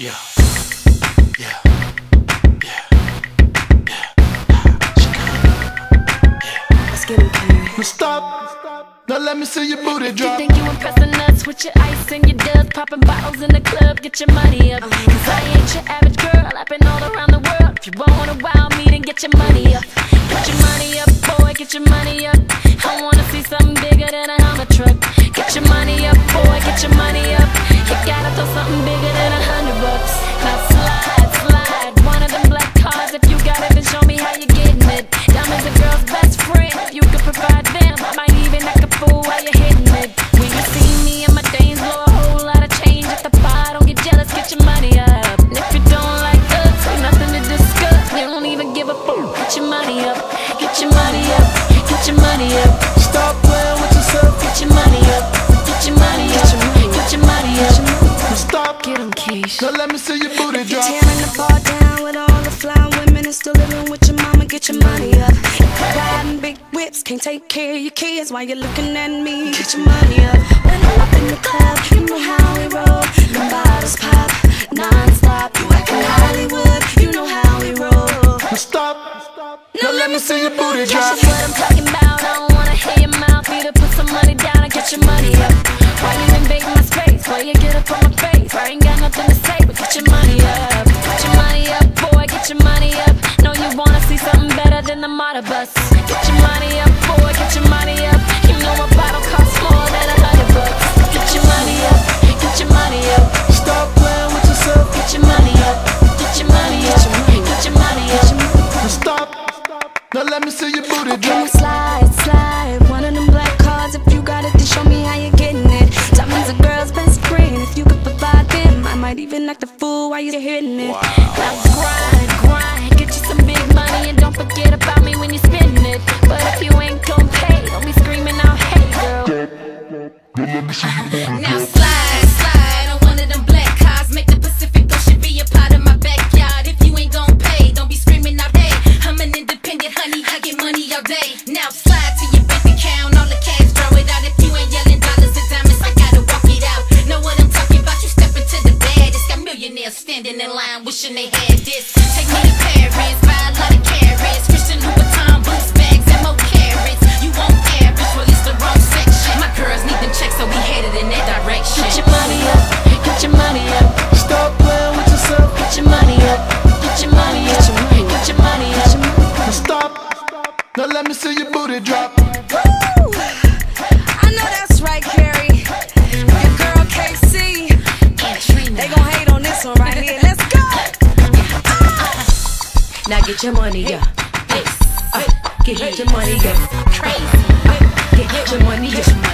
Yeah. Yeah. Yeah. Let's get him, Karen. Now stop. Now let me see your booty drop. You think you impressing us with your ice and your dubs Popping bottles in the club, get your money up oh, Cause I ain't your average girl, I've been all around the world If you wanna wow me, then get your money up Get your money up, boy, get your money up I wanna see something bigger than a Hummer truck Get your money up, boy, get your money up Now let me see your booty drop. Tearing the bar down with all the fly women and still living with your mama. Get your money up. Riding big whips, can't take care of your kids while you're looking at me. Get your money up. When I'm up in the club, you know how we roll. The bottles pop non-stop. You acting Hollywood, you know how we roll. Now stop. Now let me see your booty drop. Is what I'm talking about. I don't wanna hear your mouth. Need to put some money down and get your money up. Now let me see your booty Can we drop. slide, slide? One of them black cards. If you got it, then show me how you're getting it. Diamonds a girl's best friend. If you could provide them, I might even act a fool while you're hitting it. Now grind, grind, get you some big money and don't forget about me when you spend it. But if you ain't gon' pay, don't be screaming out, hey girl. Now slide, line, wishing they had this. Take me to Paris, buy a lot of carats, Christian Louboutin boots, bags, and more carats. You want average, well it's the wrong section. My girls need them checks, so we headed in that direction. Get your money up, get your money up, Stop playing with yourself. get your money up, get your money up, get your money up. Now stop. Now let me see your booty drop. Woo! I know that's right, Keri. Now get your money. Uh, get, your money up. Crazy. Get, your money. Uh,